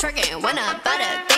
twerking when I bought it.